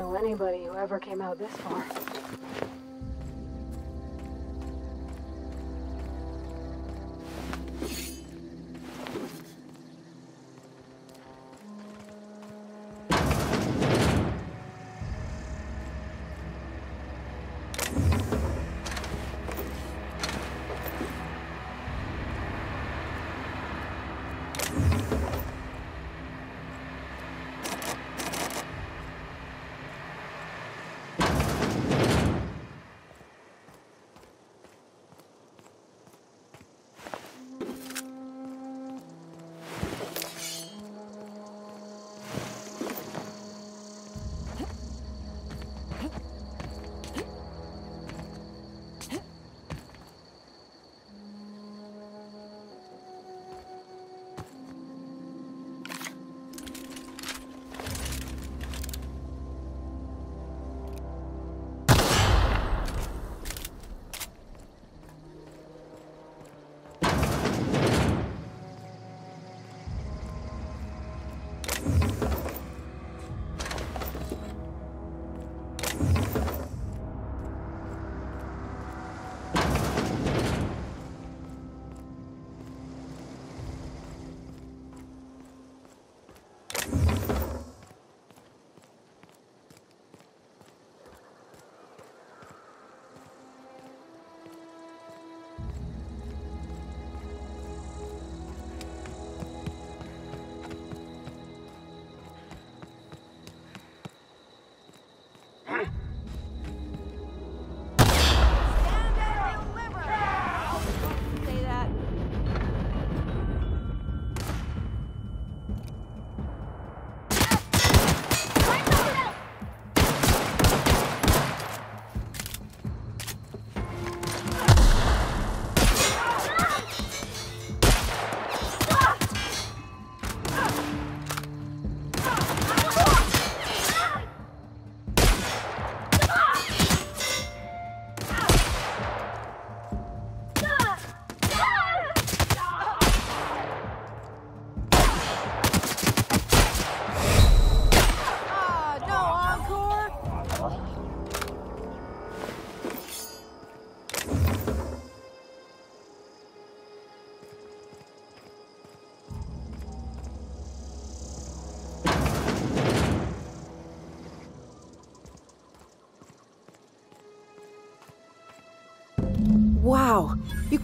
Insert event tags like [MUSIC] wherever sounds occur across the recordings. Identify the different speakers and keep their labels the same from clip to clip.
Speaker 1: know anybody who ever came out this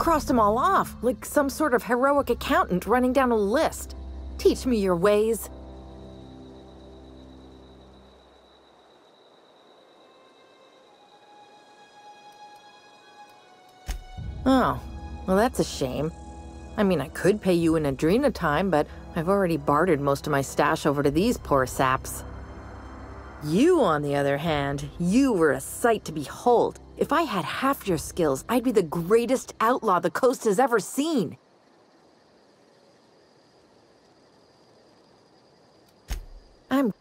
Speaker 2: crossed them all off, like some sort of heroic accountant running down a list. Teach me your ways. Oh, well, that's a shame. I mean, I could pay you in Adrena time, but I've already bartered most of my stash over to these poor saps. You, on the other hand, you were a sight to behold. If I had half your skills, I'd be the greatest outlaw the coast has ever seen. I'm...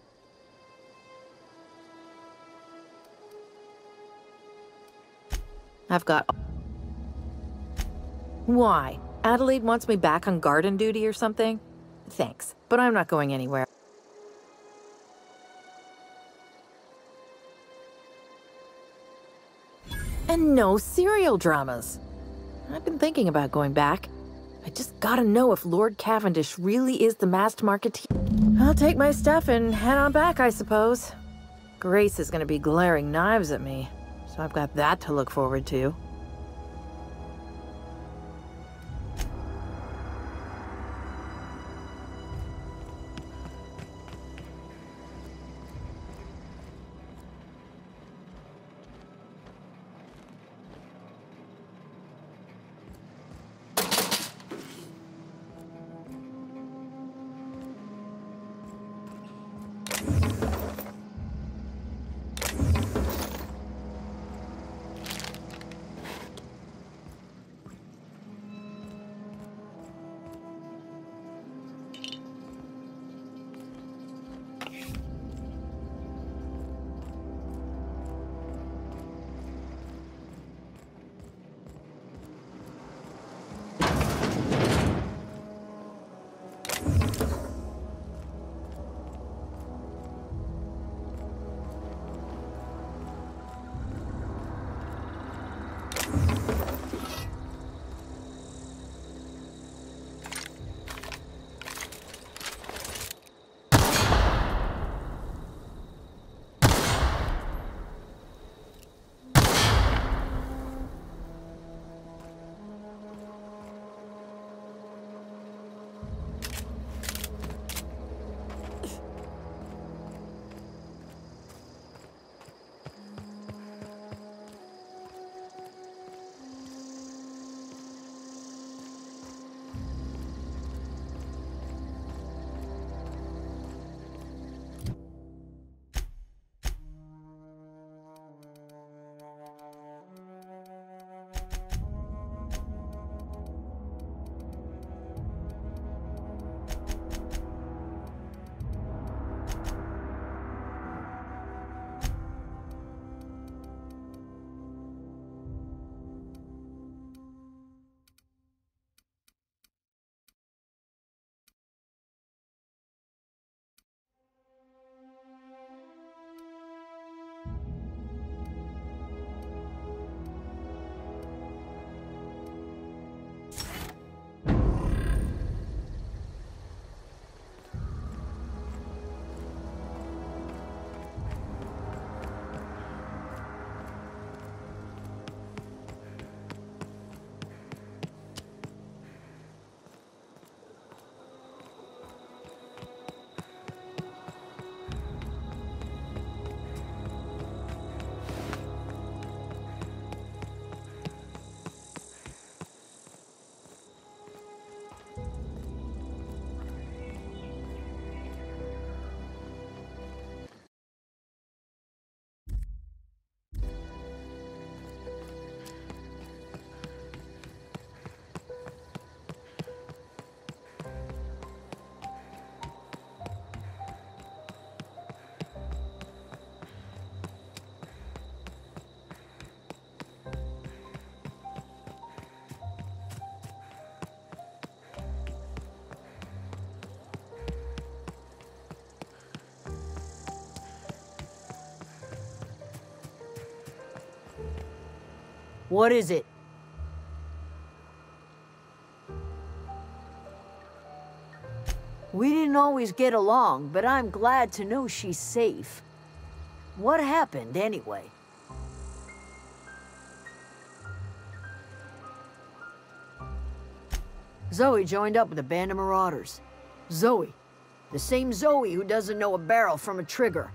Speaker 2: I've got... Why? Adelaide wants me back on garden duty or something? Thanks, but I'm not going anywhere. And no serial dramas. I've been thinking about going back. I just gotta know if Lord Cavendish really is the masked marketeer. I'll take my stuff and head on back, I suppose. Grace is gonna be glaring knives at me, so I've got that to look forward to.
Speaker 3: What is it? We didn't always get along, but I'm glad to know she's safe. What happened, anyway? Zoe joined up with a band of marauders. Zoe. The same Zoe who doesn't know a barrel from a trigger.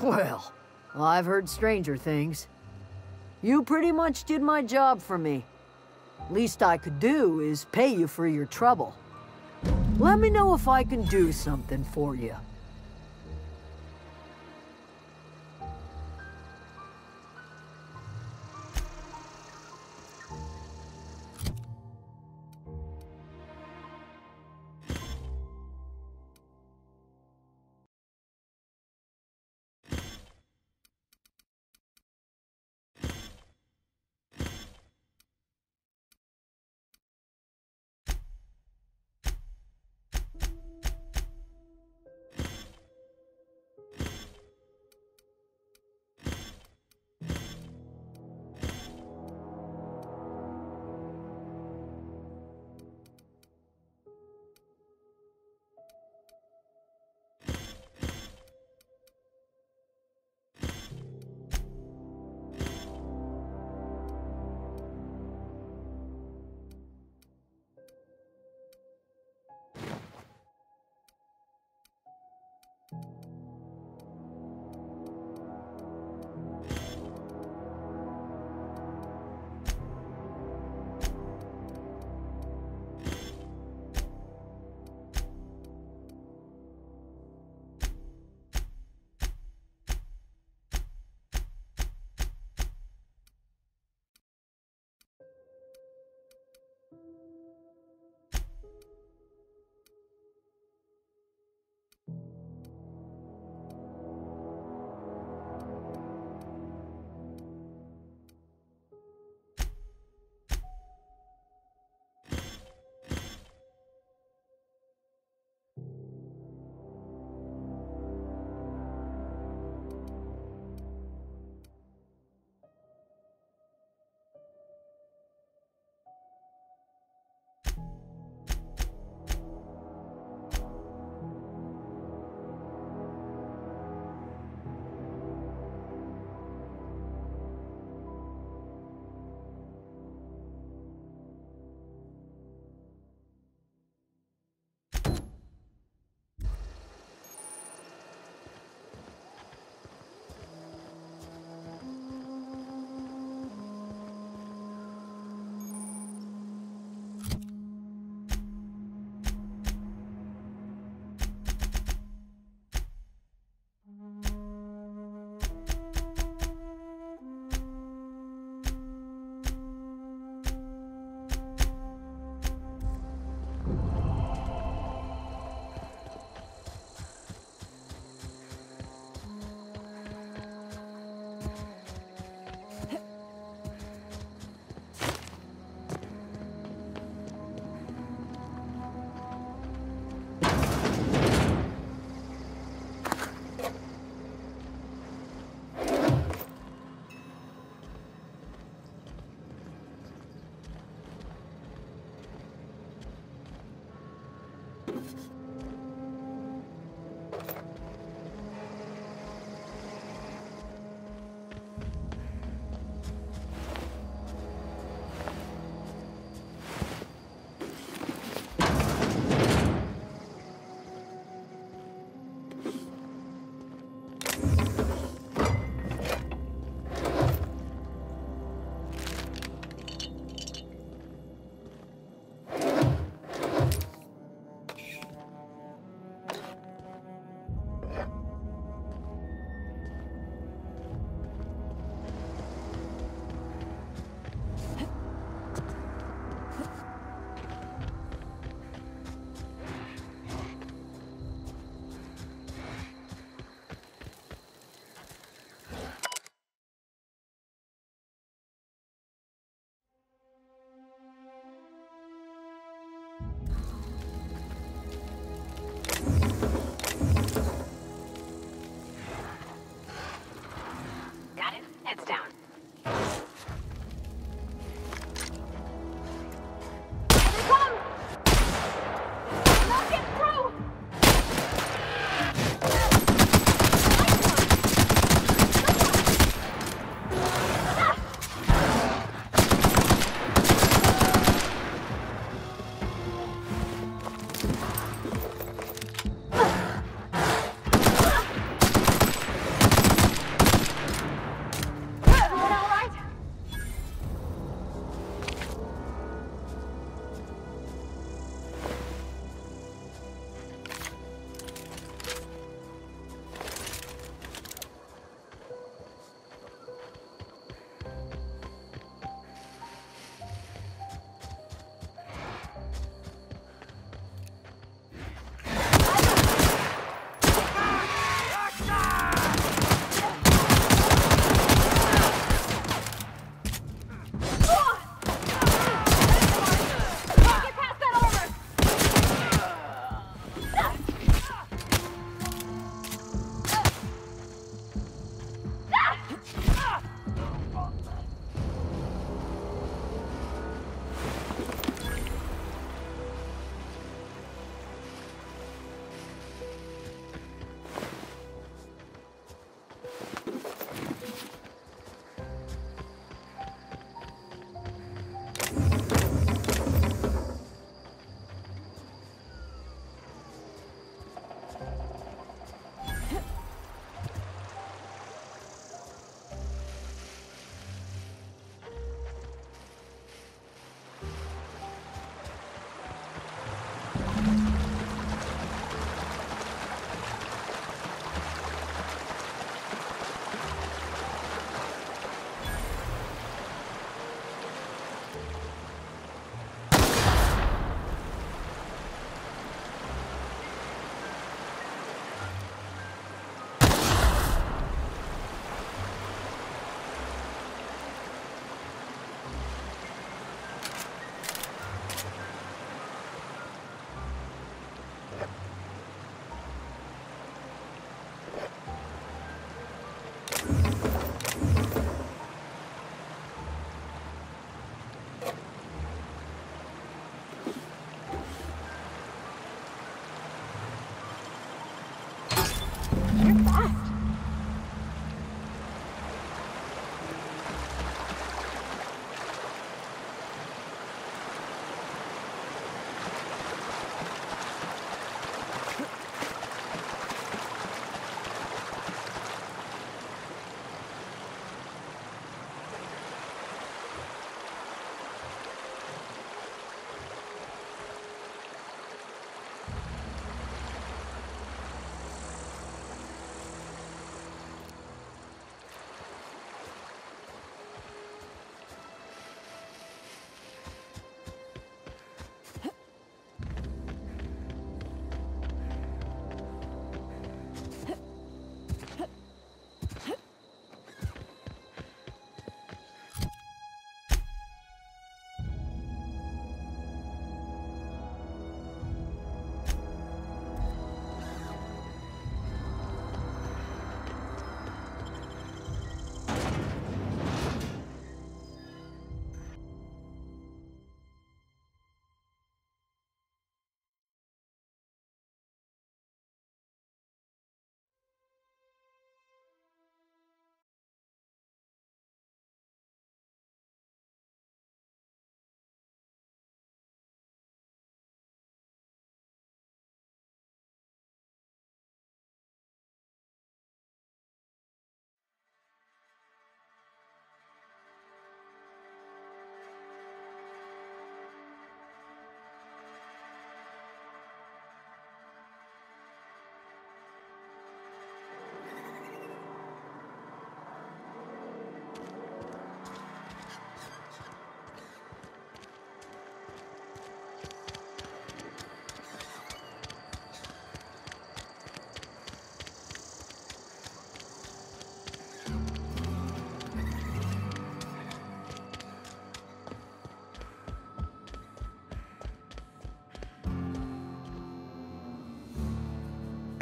Speaker 3: Well, I've heard stranger things. You pretty much did my job for me. Least I could do is pay you for your trouble. Let me know if I can do something for you.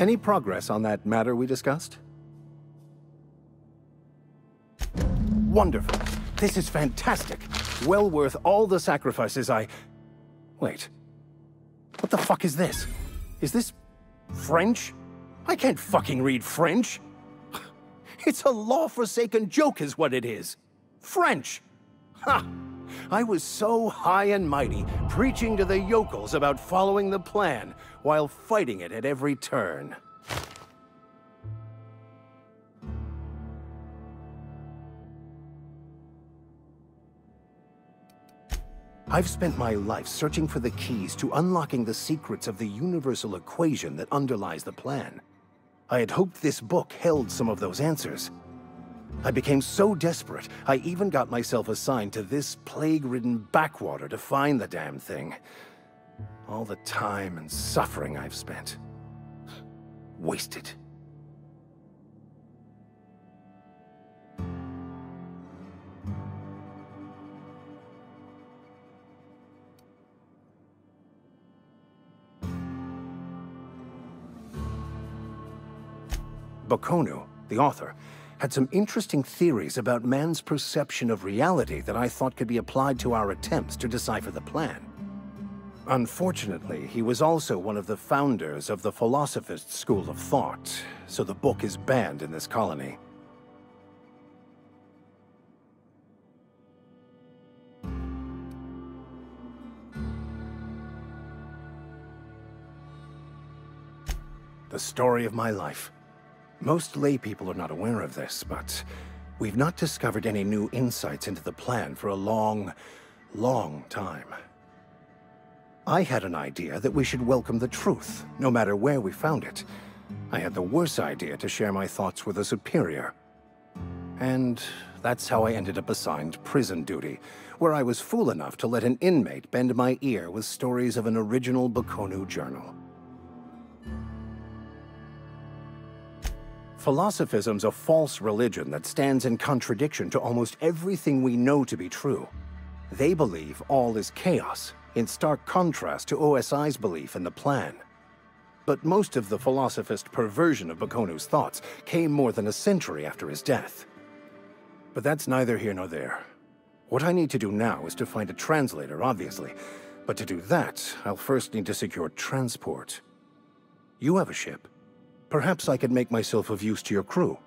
Speaker 4: Any progress on that matter we discussed? Wonderful. This is fantastic. Well worth all the sacrifices I... Wait. What the fuck is this? Is this... French? I can't fucking read French. [LAUGHS] It's a law-forsaken joke is what it is. French. Ha! I was so high and mighty, preaching to the yokels about following the plan, while fighting it at every turn. I've spent my life searching for the keys to unlocking the secrets of the universal equation that underlies the plan. I had hoped this book held some of those answers. I became so desperate, I even got myself assigned to this plague-ridden backwater to find the damn thing. All the time and suffering I've spent. Wasted. Bokonu, the author, had some interesting theories about man's perception of reality that I thought could be applied to our attempts to decipher the plan. Unfortunately, he was also one of the founders of the Philosophist School of Thought, so the book is banned in this colony. The story of my life. Most laypeople are not aware of this, but we've not discovered any new insights into the plan for a long, long time. I had an idea that we should welcome the truth, no matter where we found it. I had the worse idea to share my thoughts with a superior. And that's how I ended up assigned prison duty, where I was fool enough to let an inmate bend my ear with stories of an original Bokonu journal. Philosophism's a false religion that stands in contradiction to almost everything we know to be true. They believe all is chaos, in stark contrast to OSI's belief in the plan. But most of the philosophist perversion of Bokonu's thoughts came more than a century after his death. But that's neither here nor there. What I need to do now is to find a translator, obviously. But to do that, I'll first need to secure transport. You have a ship. Perhaps I could make myself of use to your crew.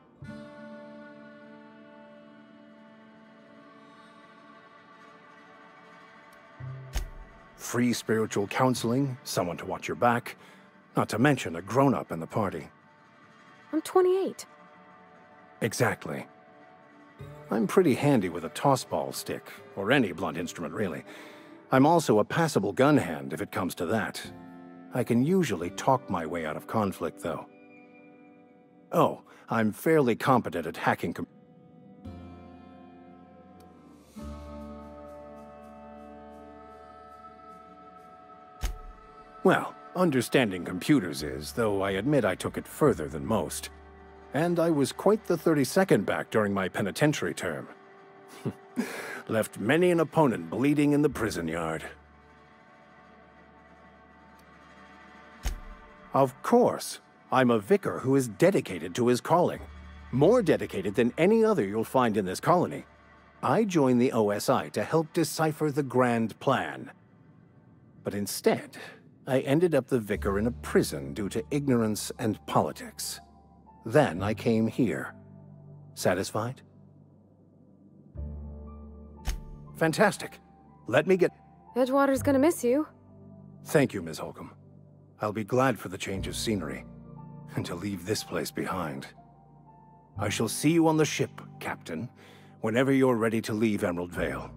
Speaker 4: Free spiritual counseling, someone to watch your back, not to mention a grown-up in the party.
Speaker 1: I'm 28.
Speaker 4: Exactly. I'm pretty handy with a tossball stick, or any blunt instrument really. I'm also a passable gun hand if it comes to that. I can usually talk my way out of conflict, though. Oh, I'm fairly competent at hacking Well, understanding computers is, though I admit I took it further than most. And I was quite the 32nd back during my penitentiary term. [LAUGHS] Left many an opponent bleeding in the prison yard. Of course. I'm a vicar who is dedicated to his calling. More dedicated than any other you'll find in this colony. I joined the OSI to help decipher the grand plan. But instead, I ended up the vicar in a prison due to ignorance and politics. Then I came here. Satisfied? Fantastic. Let me get...
Speaker 1: Edgewater's gonna miss you.
Speaker 4: Thank you, Ms. Holcomb. I'll be glad for the change of scenery and to leave this place behind. I shall see you on the ship, Captain, whenever you're ready to leave Emerald Vale.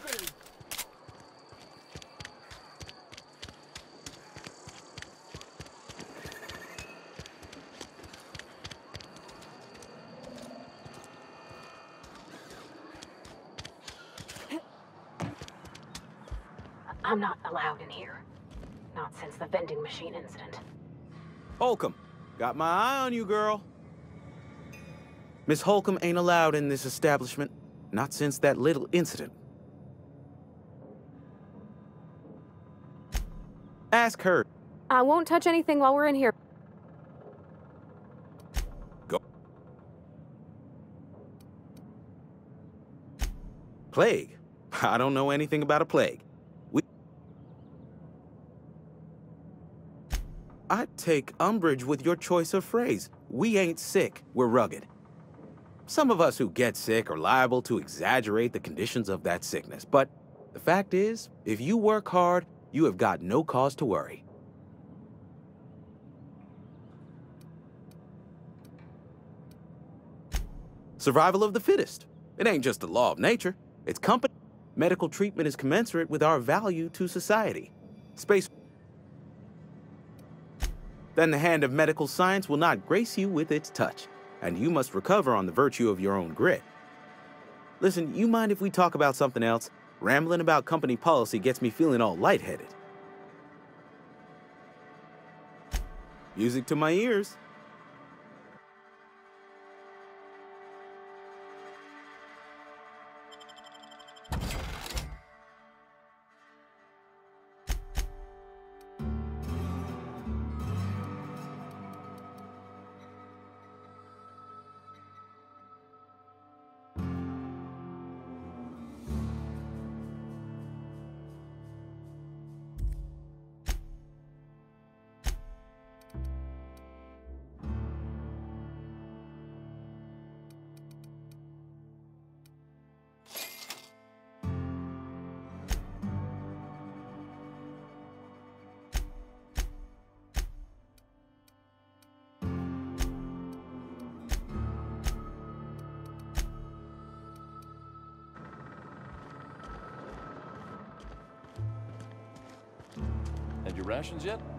Speaker 5: Crazy!
Speaker 1: I'm not allowed in here. Not since the vending machine incident.
Speaker 6: Holcomb, got my eye on you, girl. Miss Holcomb ain't allowed in this establishment. Not since that little incident. Ask her.
Speaker 1: I won't touch anything while we're in here.
Speaker 6: Go. Plague? I don't know anything about a plague. We. I take umbrage with your choice of phrase. We ain't sick, we're rugged. Some of us who get sick are liable to exaggerate the conditions of that sickness, but the fact is, if you work hard, you have got no cause to worry. Survival of the fittest. It ain't just a law of nature. It's company. Medical treatment is commensurate with our value to society. Space. Then the hand of medical science will not grace you with its touch, and you must recover on the virtue of your own grit. Listen, you mind if we talk about something else? Rambling about company policy gets me feeling all lightheaded. Music to my ears.
Speaker 7: Had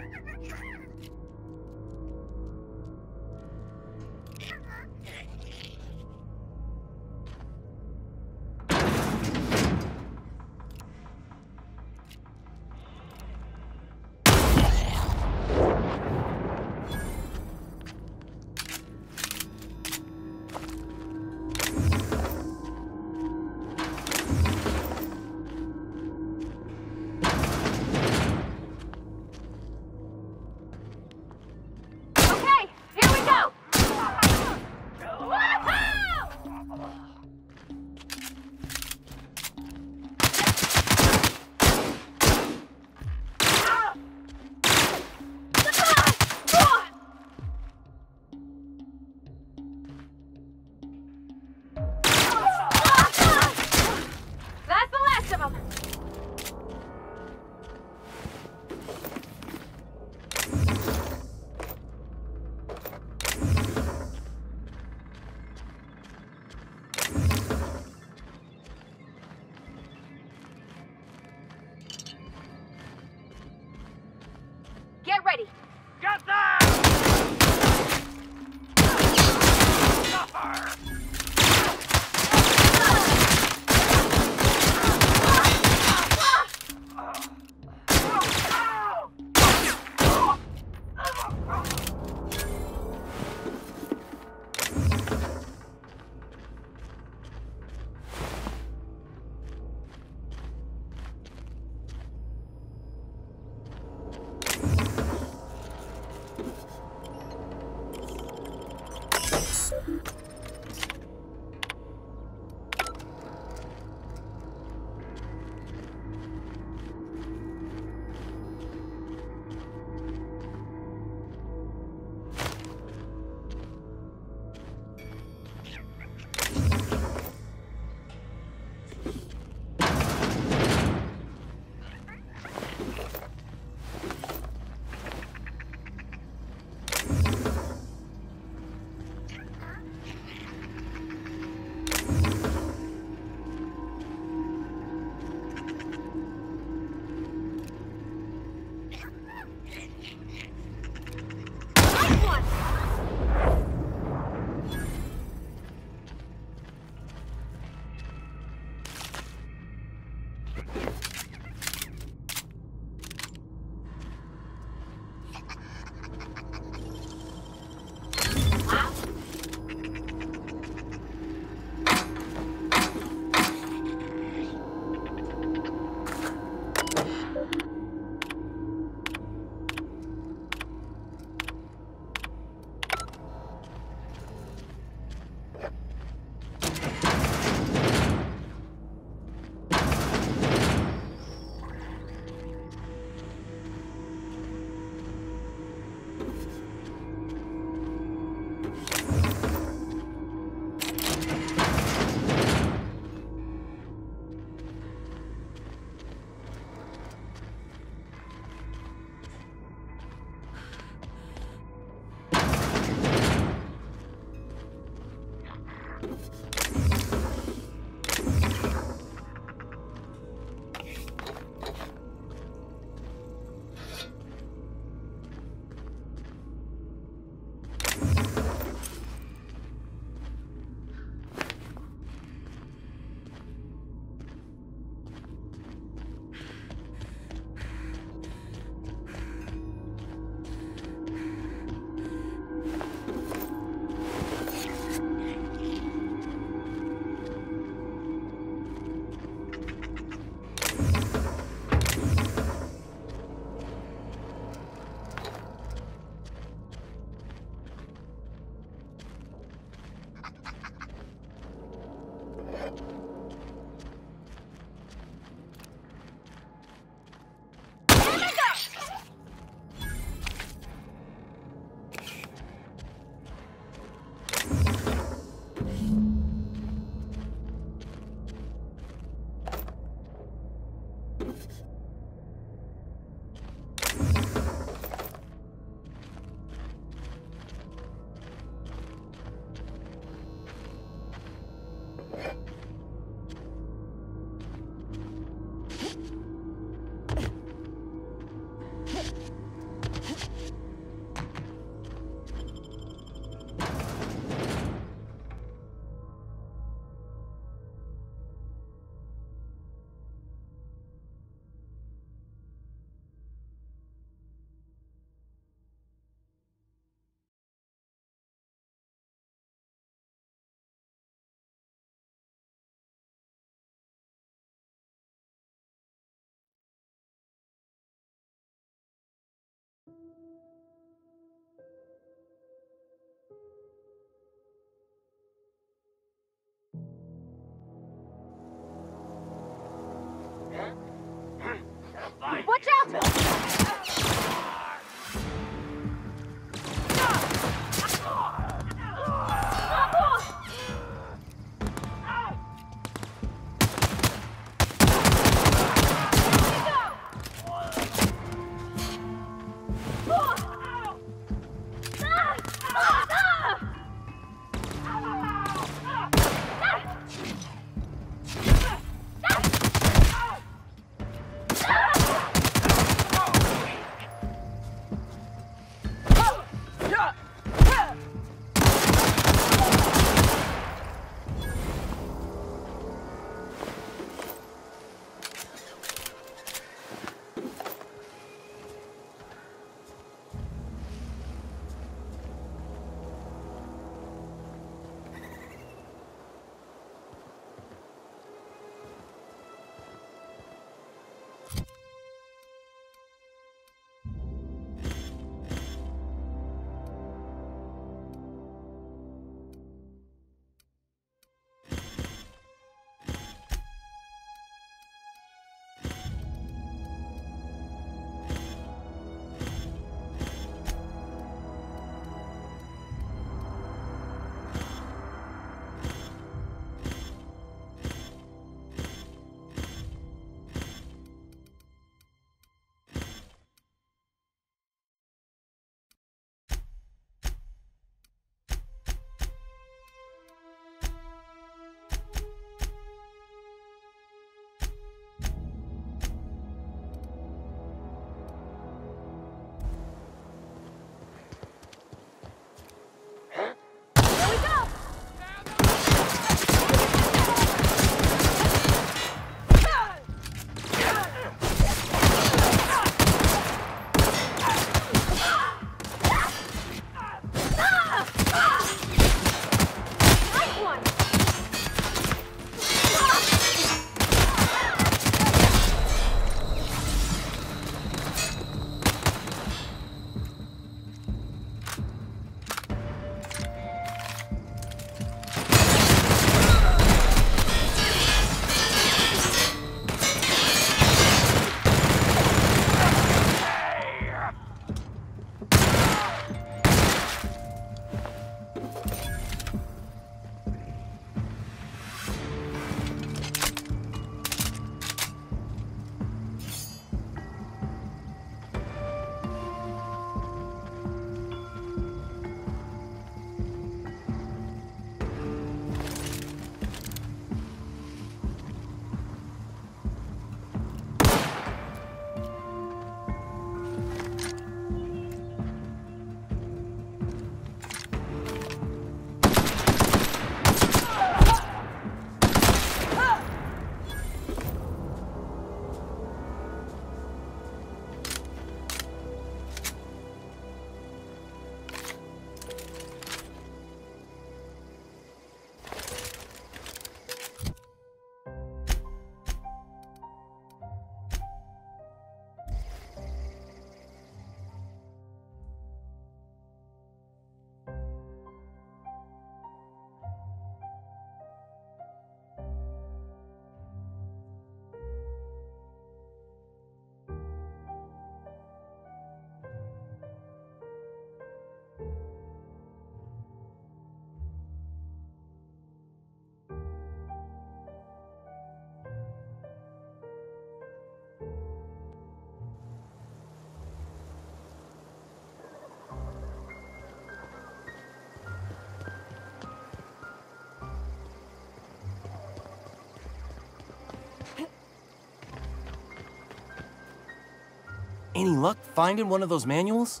Speaker 5: Any luck finding one of those manuals?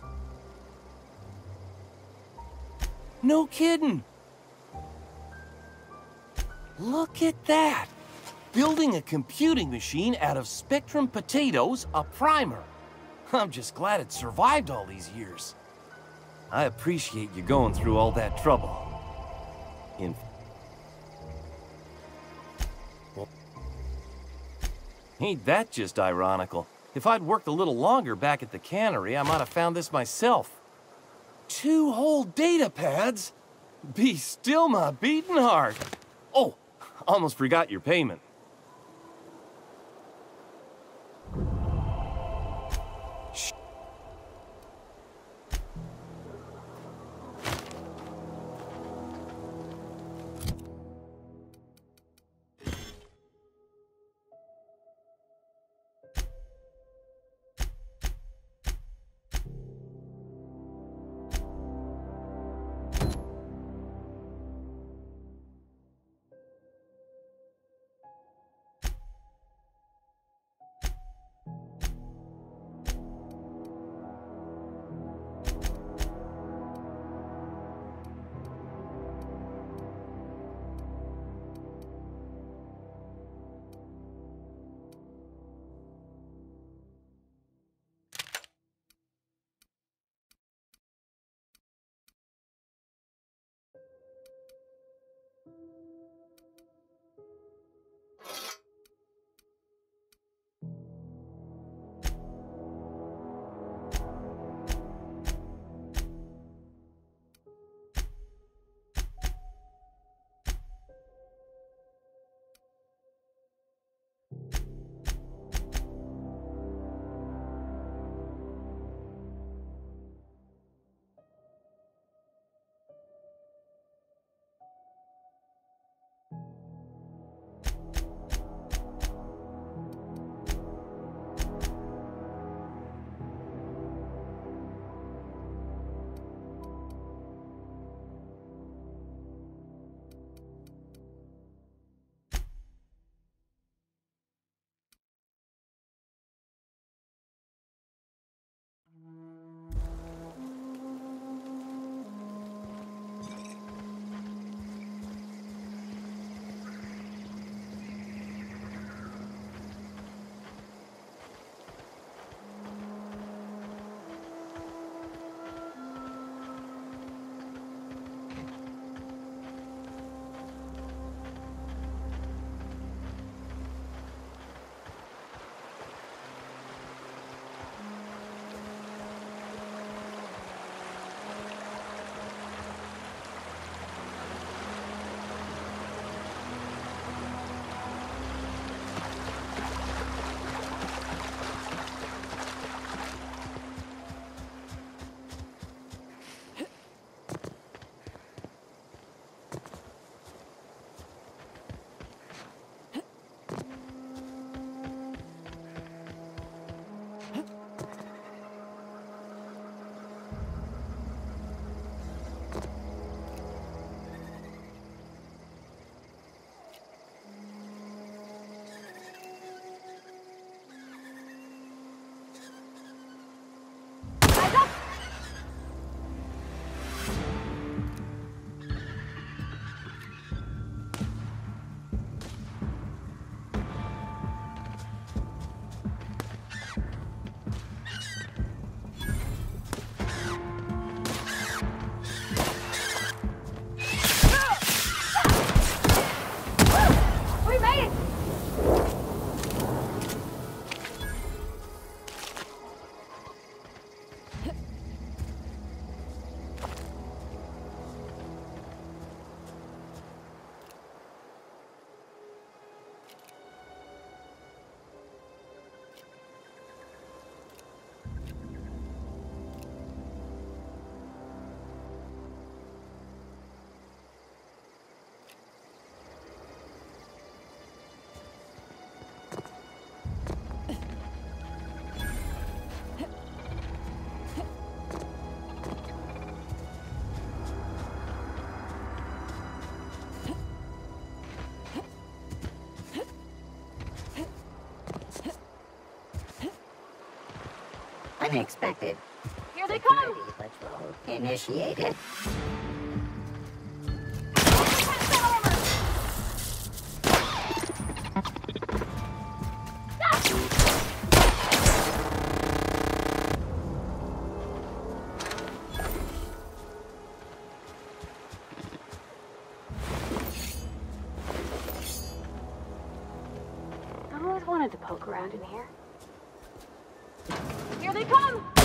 Speaker 5: No kidding! Look at that! Building a computing machine out of Spectrum potatoes, a primer. I'm just glad it survived all these years. I appreciate you going through all that trouble. In Ain't that just ironical? If I'd worked a little longer back at the cannery, I might have found this myself. Two whole data pads? Be still my beating heart. Oh, almost forgot your payment.
Speaker 8: Unexpected.
Speaker 1: Here they come!
Speaker 8: Initiated.
Speaker 1: I've always wanted to poke around in here. Here they come!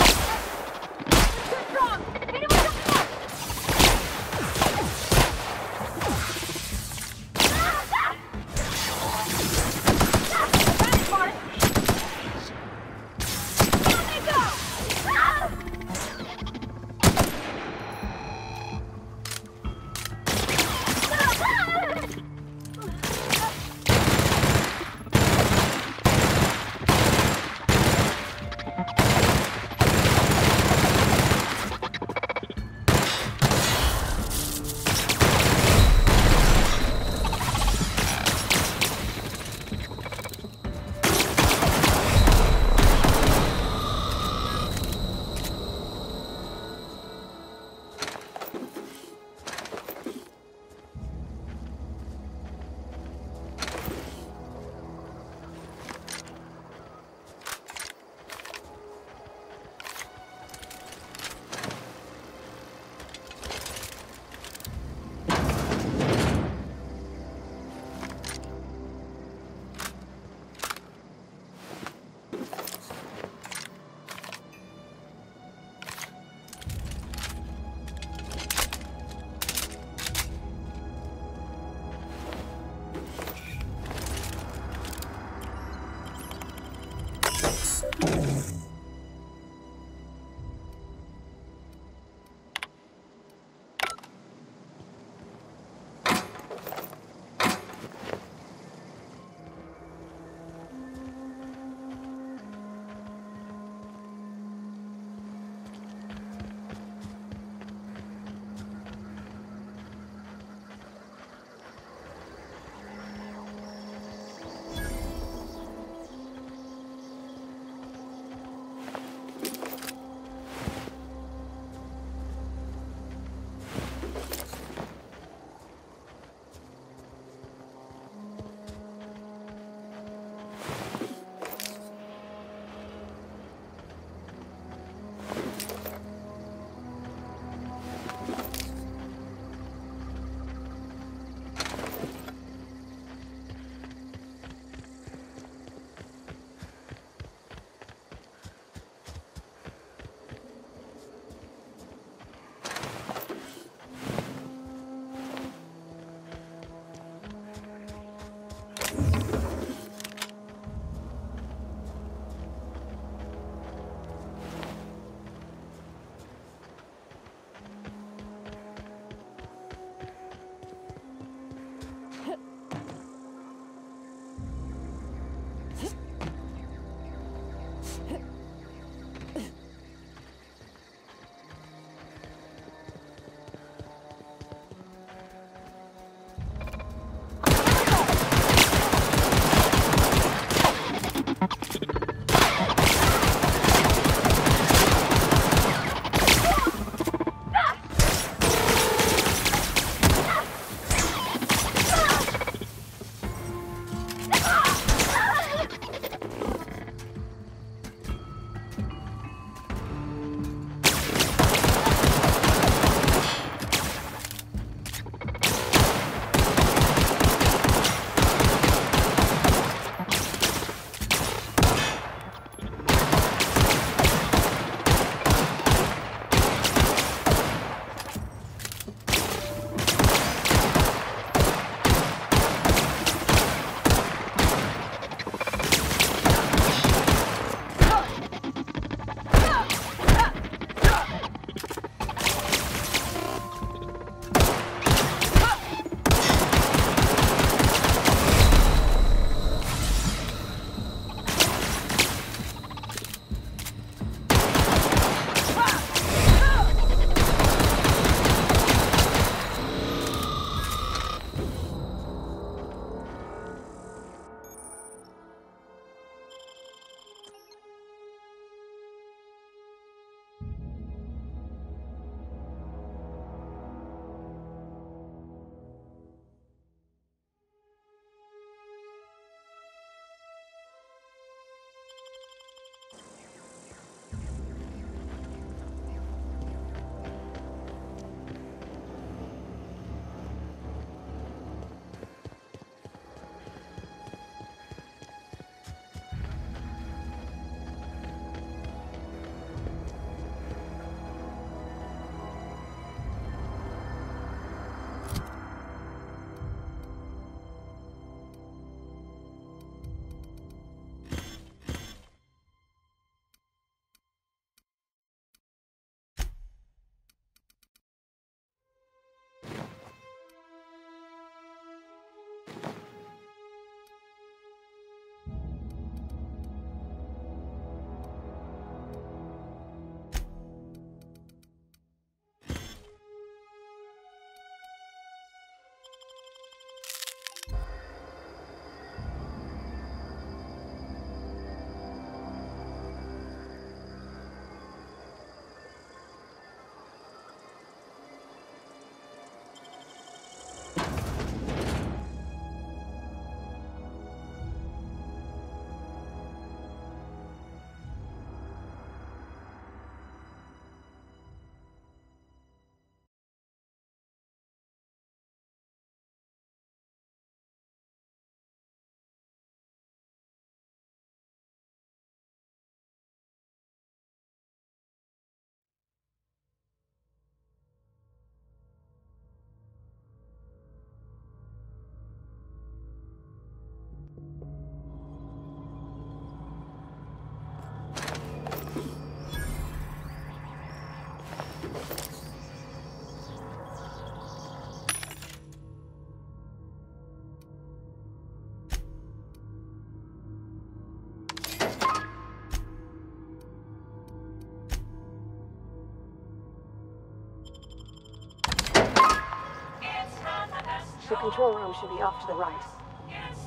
Speaker 1: Control room should be off to the right.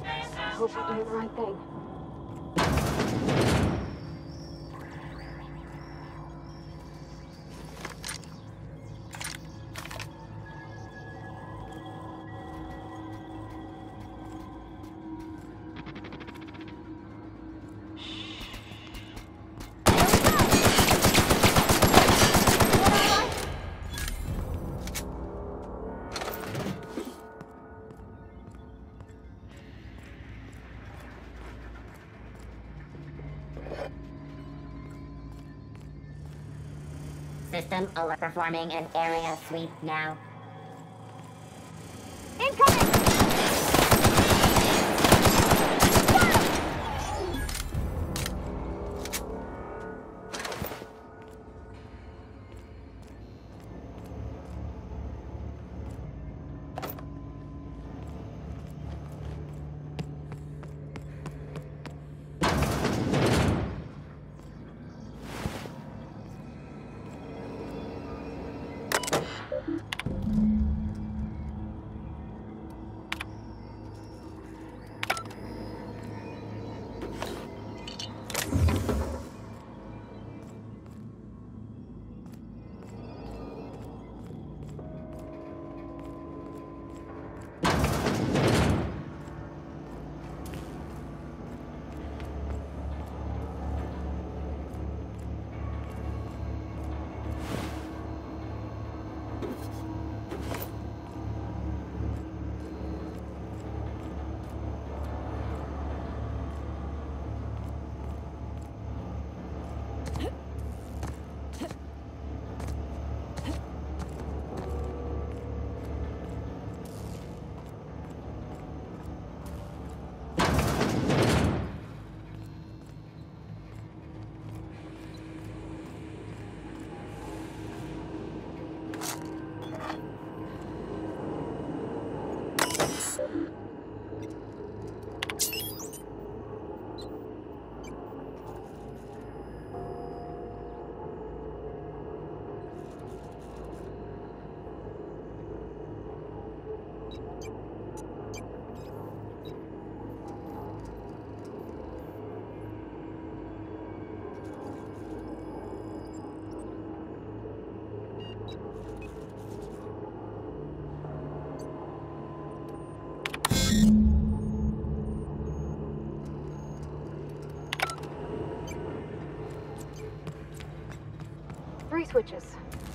Speaker 1: I hope we're doing the right thing.
Speaker 9: System overperforming an area sweep now.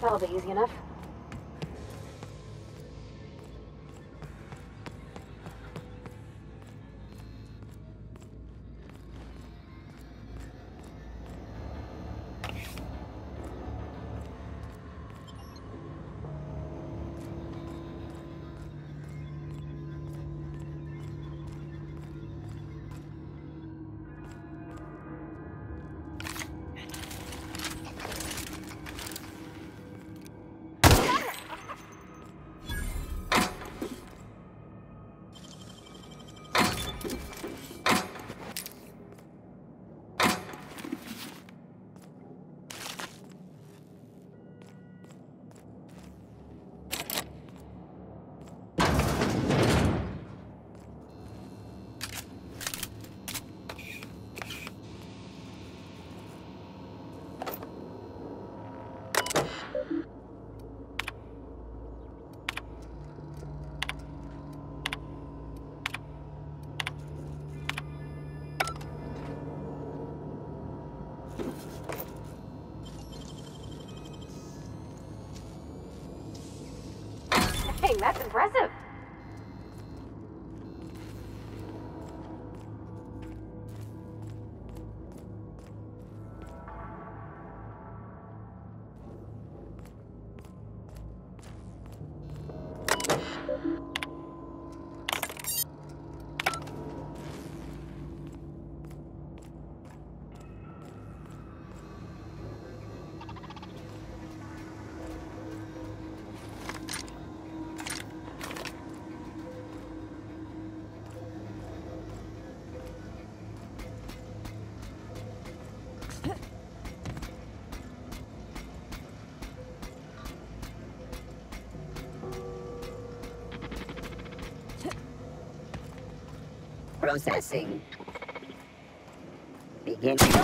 Speaker 1: That'll be easy enough. Processing. Begin.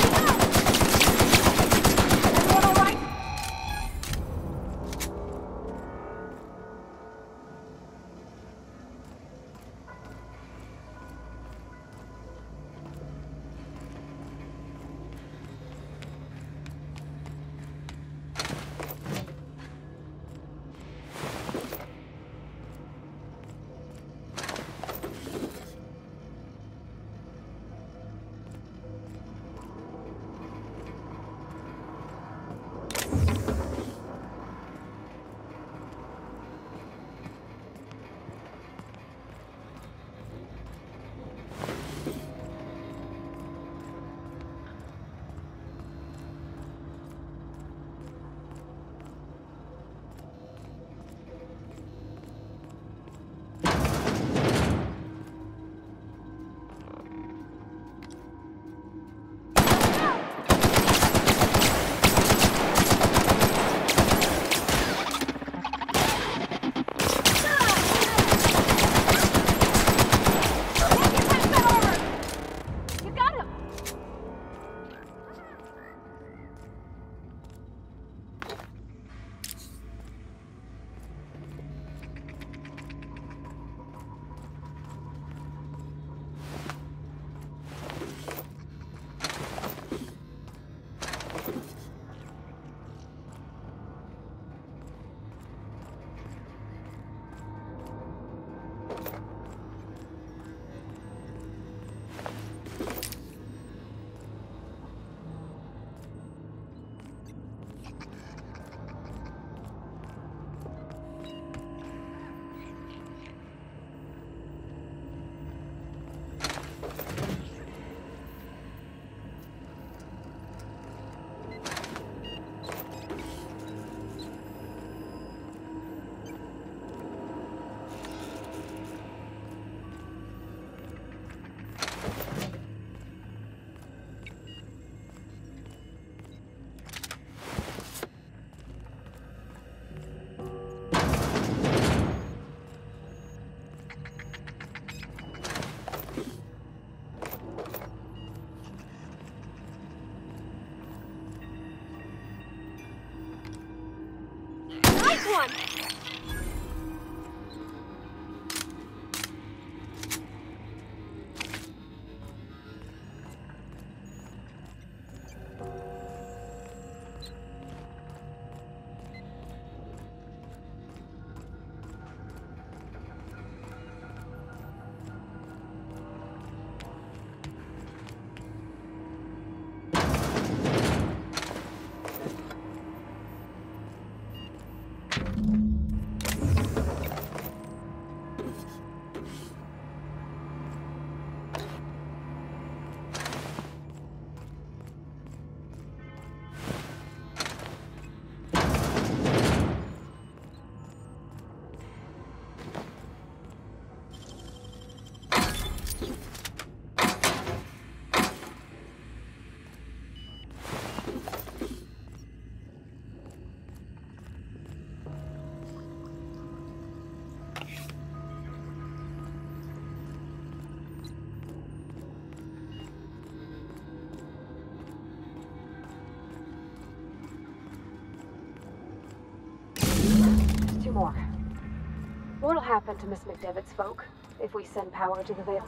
Speaker 10: Happen to Miss McDevitt's folk if we send power to the Vale?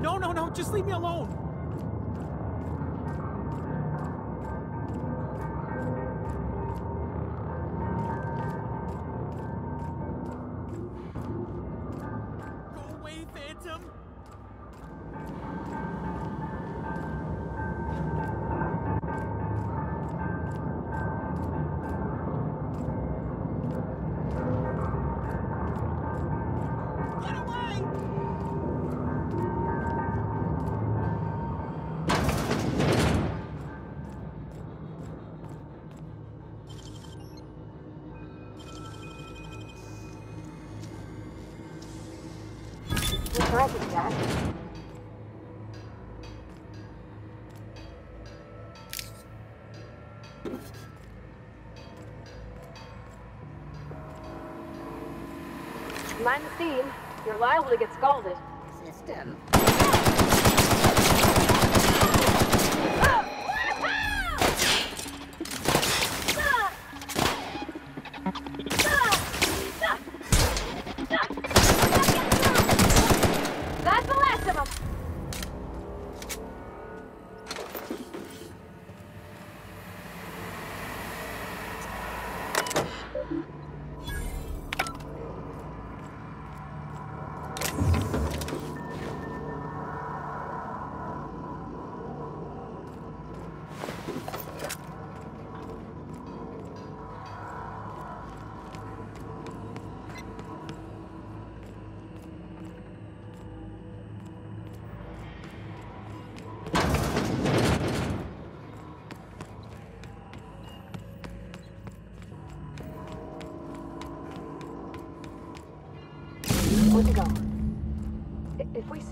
Speaker 11: No, no, no, just leave me alone.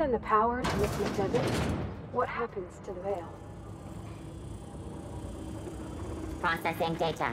Speaker 1: Send the power to Miss McDevitt, what happens to the Vale?
Speaker 9: Processing data.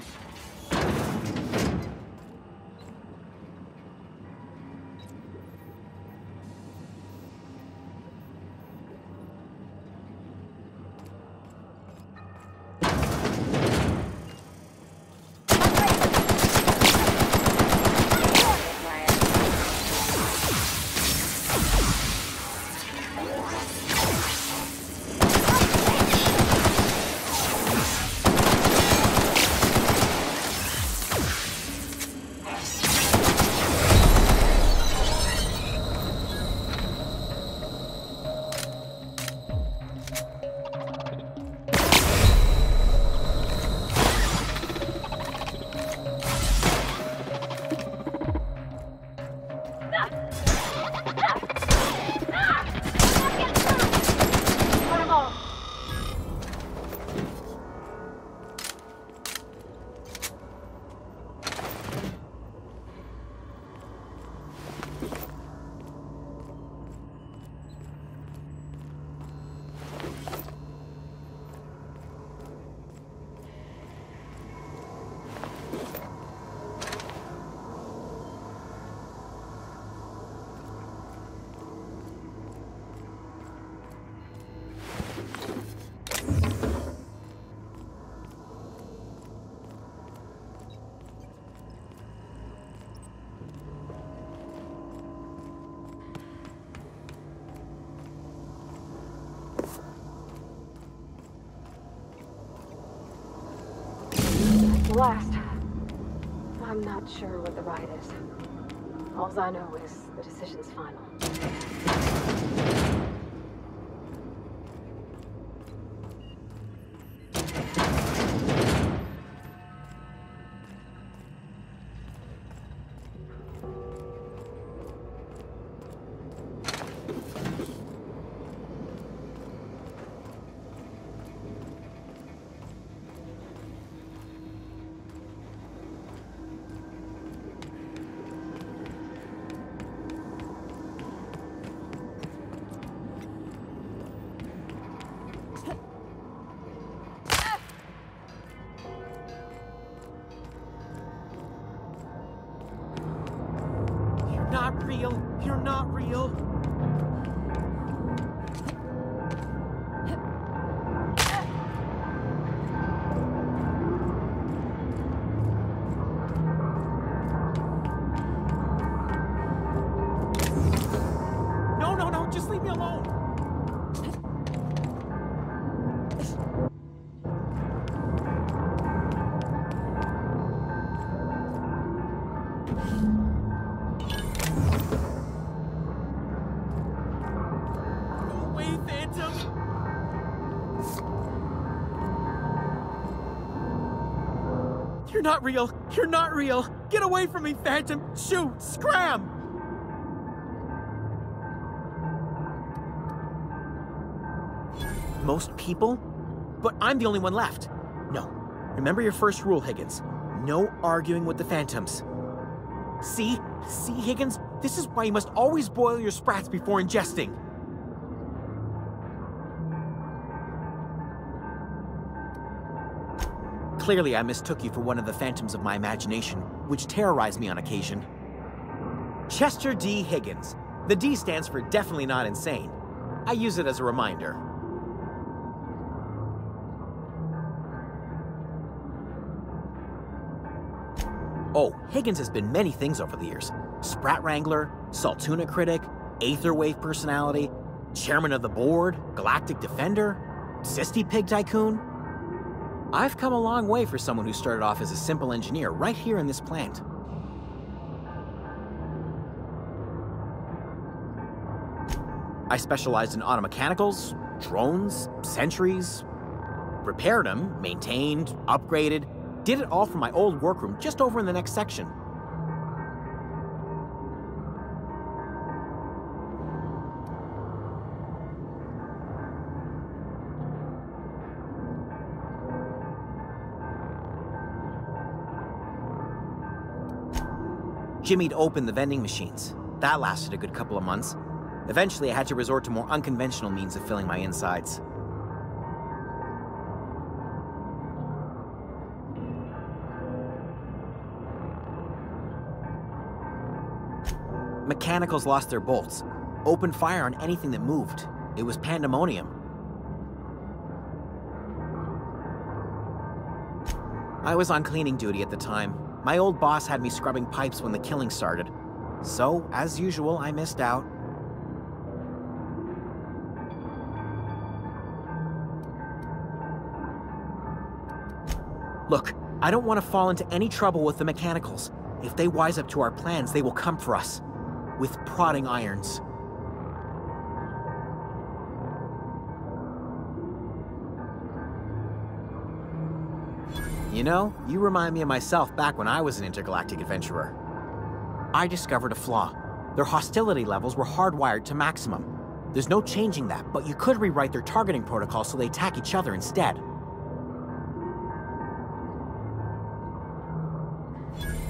Speaker 1: Sure what the right is. All I know is the decision's final.
Speaker 11: You're not real. You're not real. Get away from me, Phantom. Shoot. Scram. Most people? But I'm the only one left. No. Remember your first rule, Higgins. No arguing with the Phantoms. See? See, Higgins? This is why you must always boil your sprats before ingesting. Clearly, I mistook you for one of the phantoms of my imagination, which terrorized me on occasion. Chester D. Higgins, The D stands for definitely not insane. I use it as a reminder. Oh, Higgins has been many things over the years. Sprat Wrangler, Saltuna critic, Aetherwave personality, chairman of the board, galactic defender, Cystypig tycoon. I've come a long way for someone who started off as a simple engineer right here in this plant. I specialized in automechanicals, drones, sentries, repaired them, maintained, upgraded, did it all from my old workroom just over in the next section. Jimmy'd opened the vending machines. That lasted a good couple of months. Eventually, I had to resort to more unconventional means of filling my insides. Mechanicals lost their bolts. Opened fire on anything that moved. It was pandemonium. I was on cleaning duty at the time. My old boss had me scrubbing pipes when the killing started. So, as usual, I missed out. Look, I don't want to fall into any trouble with the mechanicals. If they wise up to our plans, they will come for us. With prodding irons. You know, you remind me of myself back when I was an intergalactic adventurer. I discovered a flaw. Their hostility levels were hardwired to maximum. There's no changing that, but you could rewrite their targeting protocol so they attack each other instead.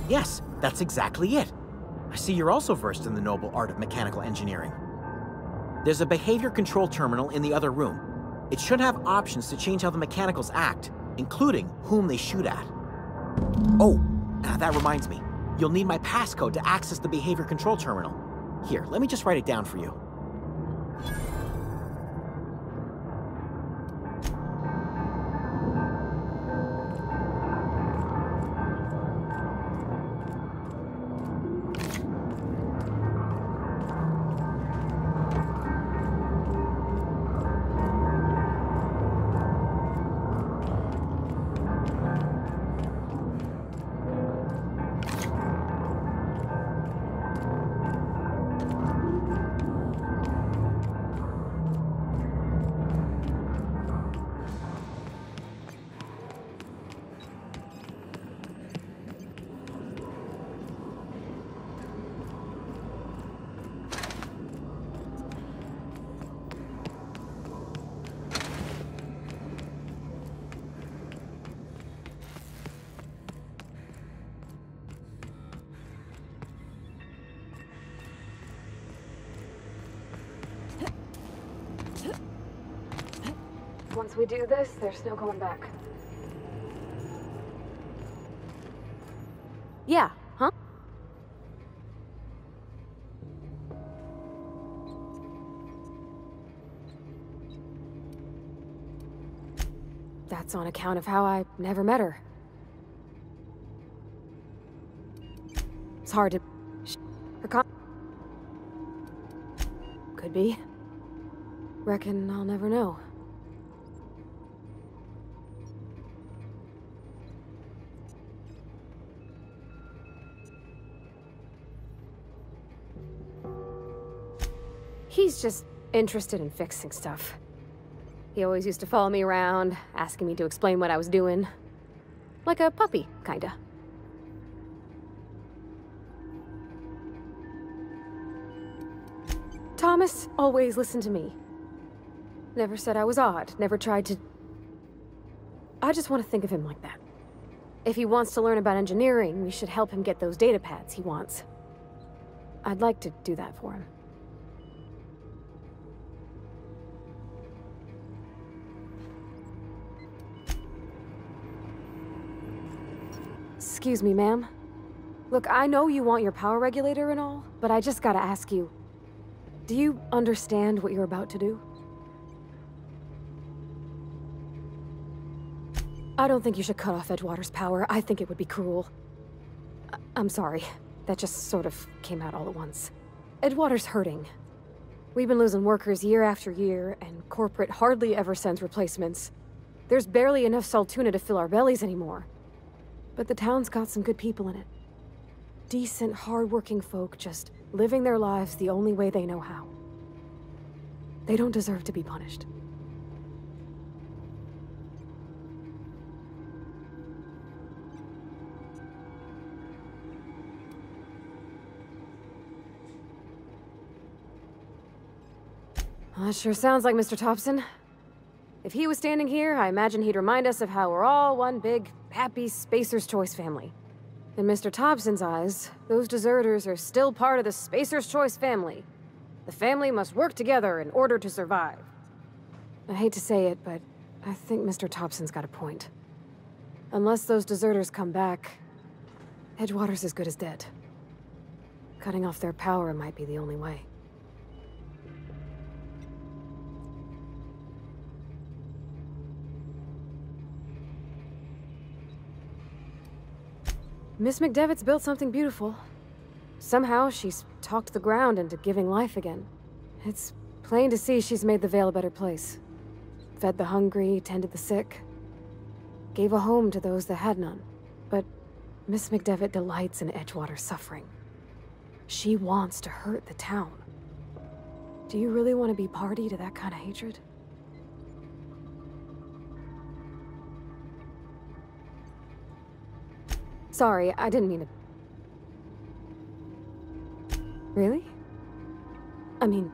Speaker 11: Yes, that's exactly it. I see you're also versed in the noble art of mechanical engineering. There's a behavior control terminal in the other room. It should have options to change how the mechanicals act, including whom they shoot at. Oh, that reminds me. You'll need my passcode to access the behavior control terminal. Here, let me just write it down for you.
Speaker 12: We do this, there's no going back.
Speaker 1: Yeah, huh? That's on account of how I never met her. It's hard to... Her con- Could be. Reckon I'll never know. Just interested in fixing stuff. He always used to follow me around, asking me to explain what I was doing. Like a puppy, kinda. Thomas always listened to me. Never said I was odd, never tried to... I just want to think of him like that. If he wants to learn about engineering, we should help him get those data pads he wants. I'd like to do that for him. Excuse me, ma'am. Look, I know you want your power regulator and all, but I just gotta ask you. Do you understand what you're about to do? I don't think you should cut off Edgewater's power. I think it would be cruel. I I'm sorry. That just sort of came out all at once. Edgewater's hurting. We've been losing workers year after year, and corporate hardly ever sends replacements. There's barely enough Saltuna to fill our bellies anymore. But the town's got some good people in it. Decent, hard-working folk just living their lives the only way they know how. They don't deserve to be punished. That sure sounds like Mr. Tobson. If he was standing here, I imagine he'd remind us of how we're all one big, happy Spacer's Choice family. In Mr. Tobson's eyes, those deserters are still part of the Spacer's Choice family. The family must work together in order to survive. I hate to say it, but I think Mr. Tobson's got a point. Unless those deserters come back, Edgewater's as good as dead. Cutting off their power might be the only way. Miss McDevitt's built something beautiful. Somehow, she's talked the ground into giving life again. It's plain to see she's made the Vale a better place. Fed the hungry, tended the sick. Gave a home to those that had none. But Miss McDevitt delights in Edgewater's suffering. She wants to hurt the town. Do you really want to be party to that kind of hatred? Sorry, I didn't mean to... Really? I mean...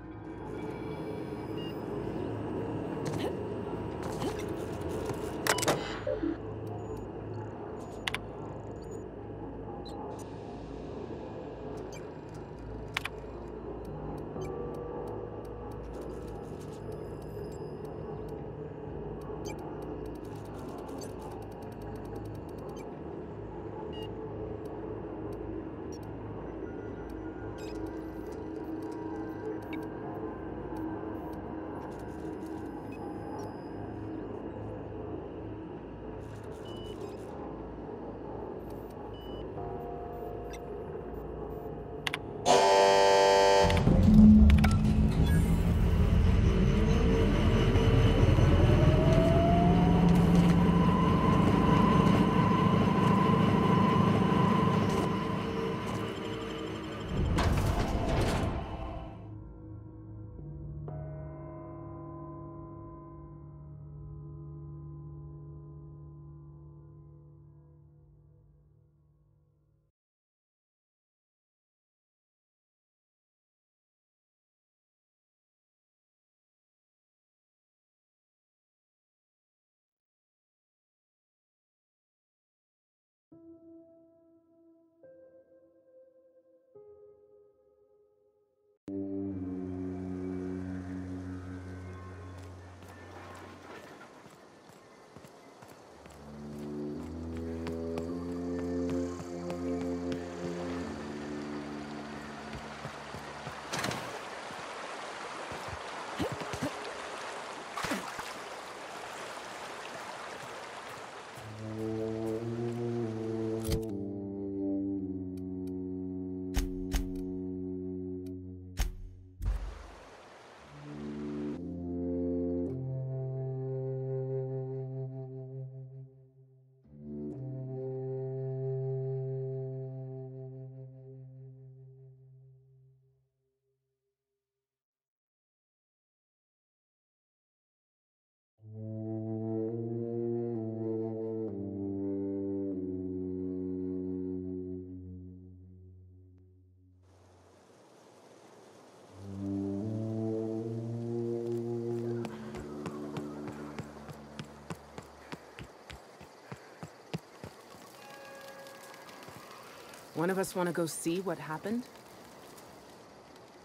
Speaker 13: One of us want to go see what happened?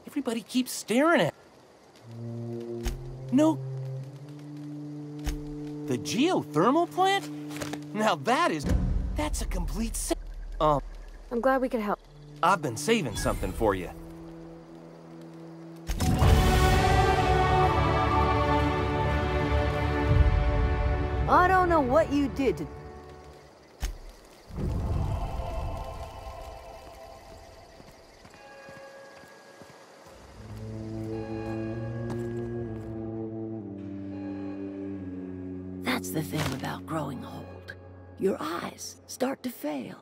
Speaker 5: Everybody keeps staring at No. The geothermal plant? Now that is... That's a complete Um...
Speaker 1: I'm glad we could help.
Speaker 5: I've been saving something for you.
Speaker 14: I don't know what you did to...
Speaker 3: Your eyes start to fail.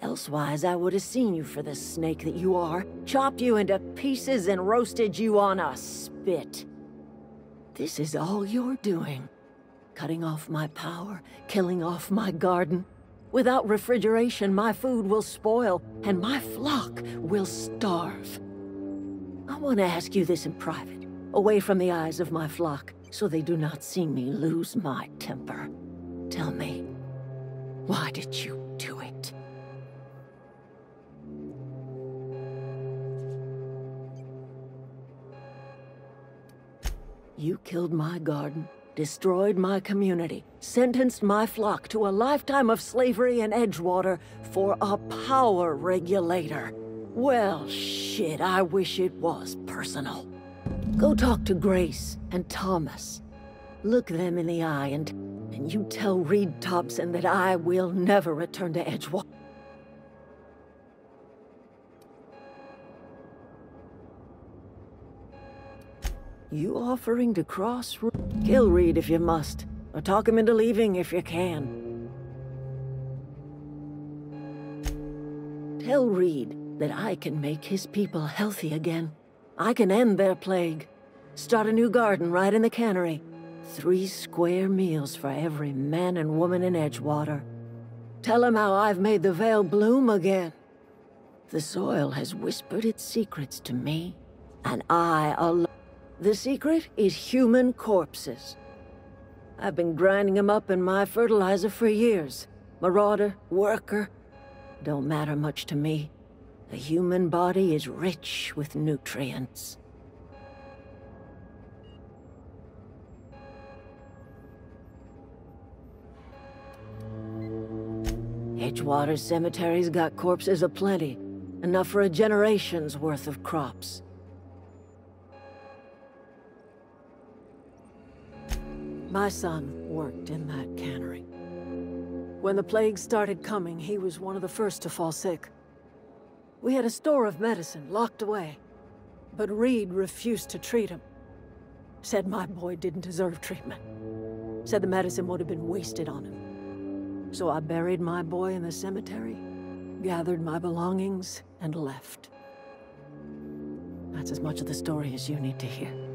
Speaker 3: Elsewise, I would have seen you for the snake that you are, chopped you into pieces and roasted you on a spit. This is all you're doing. Cutting off my power, killing off my garden. Without refrigeration, my food will spoil, and my flock will starve. I want to ask you this in private, away from the eyes of my flock, so they do not see me lose my temper. Tell me, why did you do it? You killed my garden, destroyed my community, sentenced my flock to a lifetime of slavery in Edgewater for a power regulator. Well, shit, I wish it was personal. Go talk to Grace and Thomas. Look them in the eye and, and you tell Reed Tobson that I will never return to Edgewater. You offering to cross... Kill Reed if you must, or talk him into leaving if you can. Tell Reed that I can make his people healthy again. I can end their plague. Start a new garden right in the cannery. Three square meals for every man and woman in Edgewater. Tell him how I've made the Vale bloom again. The soil has whispered its secrets to me, and I alone. The secret is human corpses. I've been grinding them up in my fertilizer for years. Marauder, worker, don't matter much to me. A human body is rich with nutrients. Edgewater Cemetery's got corpses aplenty. Enough for a generation's worth of crops. My son worked in that cannery. When the plague started coming, he was one of the first to fall sick. We had a store of medicine locked away, but Reed refused to treat him. Said my boy didn't deserve treatment. Said the medicine would have been wasted on him. So I buried my boy in the cemetery, gathered my belongings, and left. That's as much of the story as you need to hear.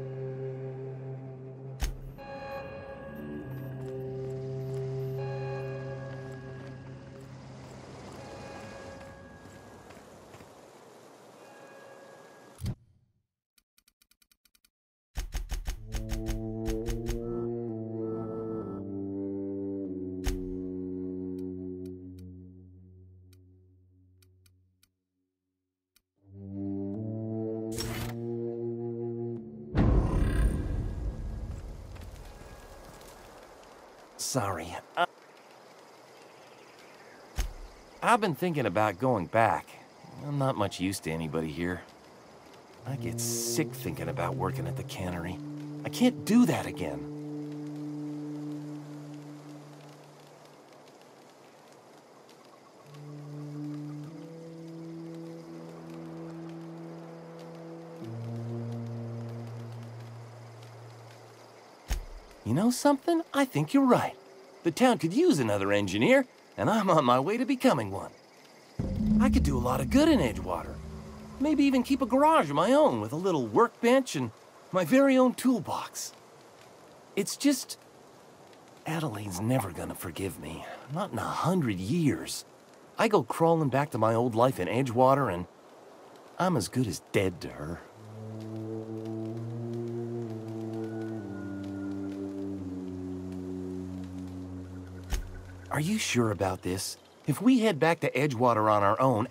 Speaker 5: I've been thinking about going back. I'm not much use to anybody here. I get sick thinking about working at the cannery. I can't do that again. You know something? I think you're right. The town could use another engineer, and I'm on my way to becoming one. I could do a lot of good in Edgewater. Maybe even keep a garage of my own with a little workbench and my very own toolbox. It's just... Adelaide's never gonna forgive me. Not in a hundred years. I go crawling back to my old life in Edgewater and I'm as good as dead to her. Are you sure about this? If we head back to Edgewater on our own...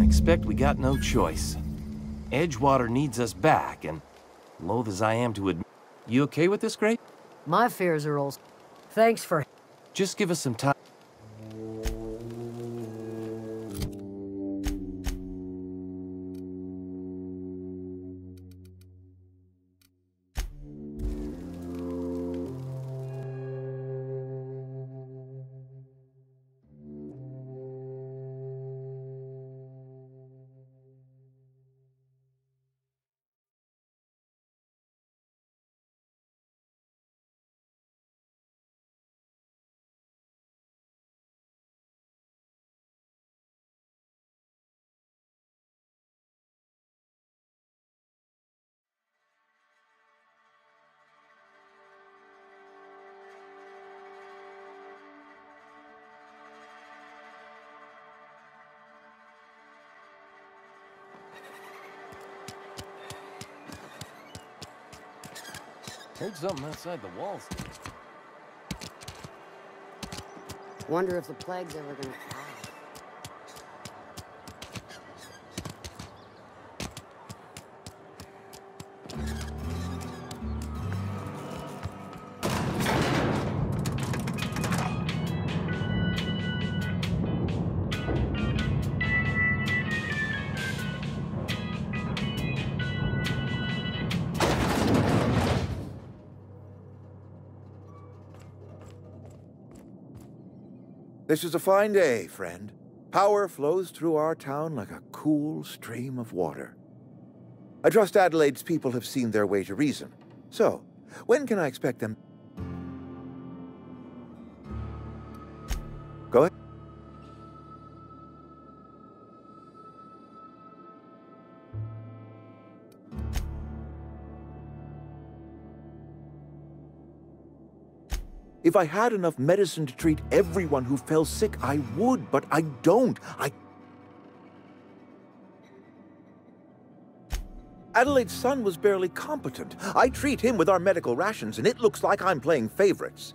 Speaker 5: I expect we got no choice. Edgewater needs us back, and loath as I am to admit... You okay with this, Grace?
Speaker 14: My fears are all... Thanks for...
Speaker 5: Just give us some time. Heard something outside the walls.
Speaker 15: Wonder if the plague's ever gonna
Speaker 16: This is a fine day, friend. Power flows through our town like a cool stream of water. I trust Adelaide's people have seen their way to reason. So, when can I expect them? If I had enough medicine to treat everyone who fell sick, I would, but I don't. I. Adelaide's son was barely competent. I treat him with our medical rations, and it looks like I'm playing favorites.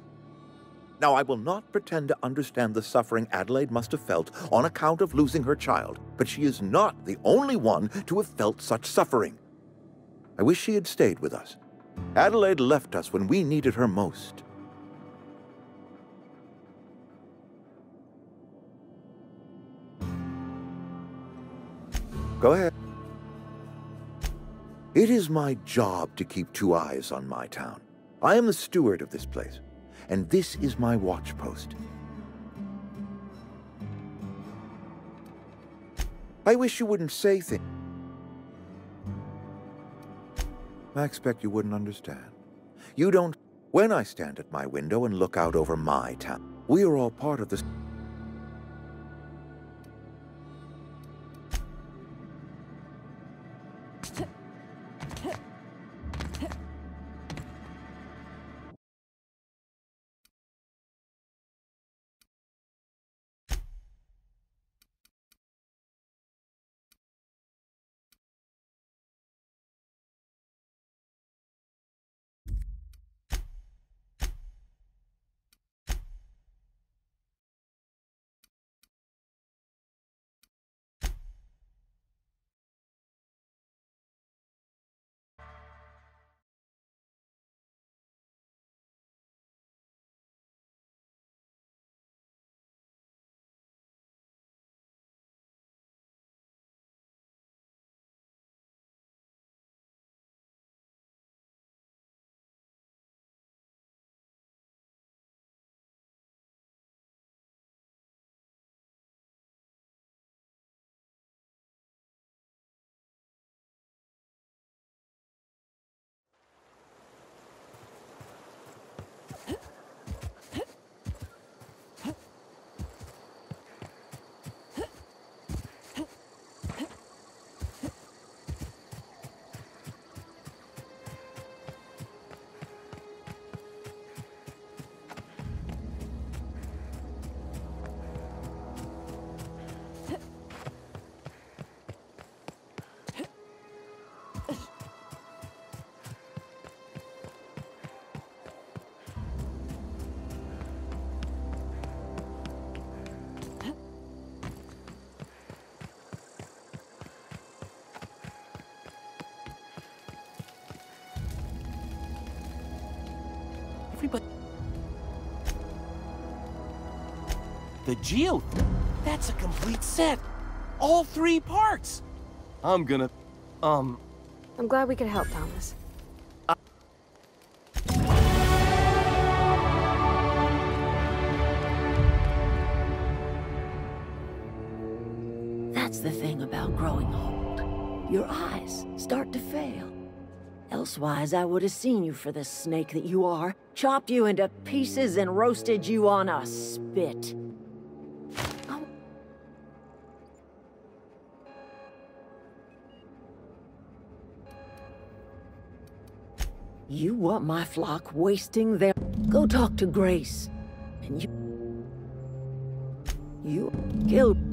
Speaker 16: Now, I will not pretend to understand the suffering Adelaide must have felt on account of losing her child, but she is not the only one to have felt such suffering. I wish she had stayed with us. Adelaide left us when we needed her most. Go ahead. It is my job to keep two eyes on my town. I am the steward of this place, and this is my watch post. I wish you wouldn't say things. I expect you wouldn't understand. You don't... When I stand at my window and look out over my town, we are all part of this...
Speaker 5: Everybody. The Geo. That's a complete set. All three parts. I'm gonna. Um.
Speaker 1: I'm glad we could help, Thomas.
Speaker 3: That's the thing about growing old. Your eyes start to fail. Elsewise, I would have seen you for the snake that you are, chopped you into pieces and roasted you on a spit. You want my flock wasting their... Go talk to Grace. And you... You killed...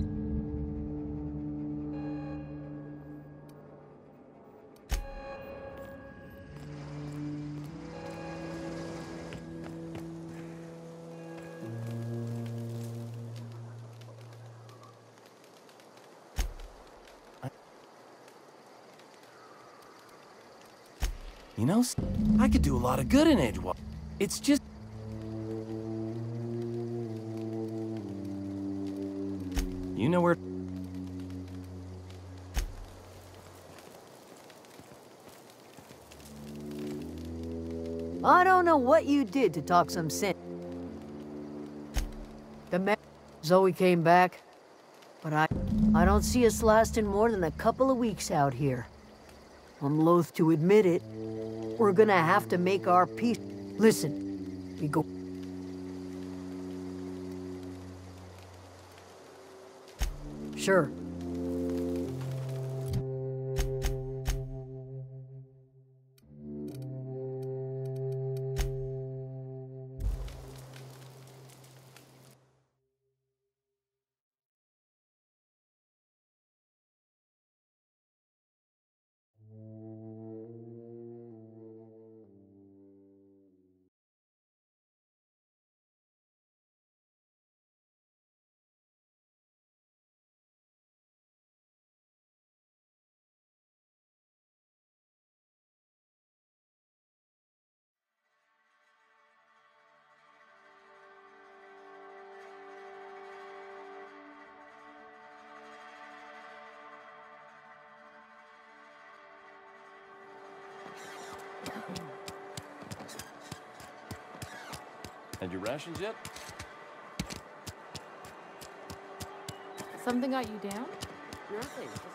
Speaker 5: I could do a lot of good in Edgewater. It's just... You know where...
Speaker 3: I don't know what you did to talk some sense. The man Zoe came back, but I I don't see us lasting more than a couple of weeks out here. I'm loath to admit it. We're gonna have to make our peace. Listen, we go. Sure.
Speaker 5: Had your rations yet?
Speaker 2: Something got you down?
Speaker 15: Nothing.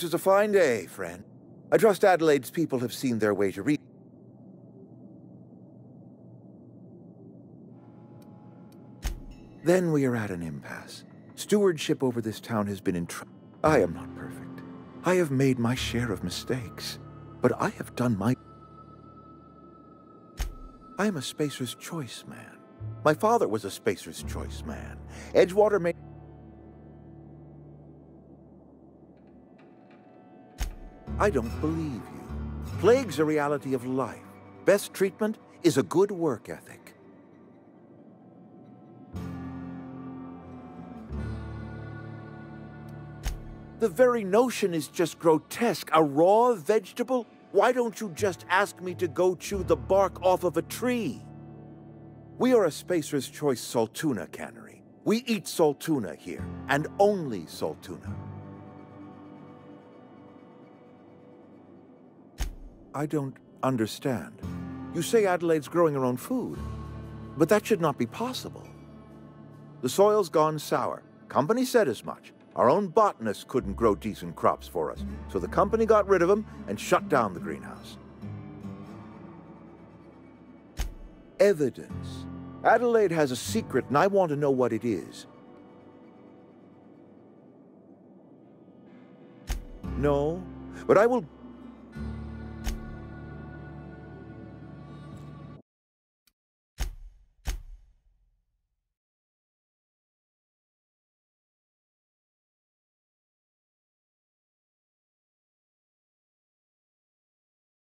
Speaker 16: This is a fine day, friend. I trust Adelaide's people have seen their way to re- Then we are at an impasse. Stewardship over this town has been entrusted. I am not perfect. I have made my share of mistakes. But I have done my... I am a Spacer's Choice man. My father was a Spacer's Choice man. Edgewater made... I don't believe you. Plague's a reality of life. Best treatment is a good work ethic. The very notion is just grotesque. A raw vegetable? Why don't you just ask me to go chew the bark off of a tree? We are a Spacer's Choice Saltuna cannery. We eat saltuna here, and only saltuna. I don't understand. You say Adelaide's growing her own food, but that should not be possible. The soil's gone sour. Company said as much. Our own botanists couldn't grow decent crops for us, so the company got rid of them and shut down the greenhouse. Evidence. Adelaide has a secret, and I want to know what it is. No, but I will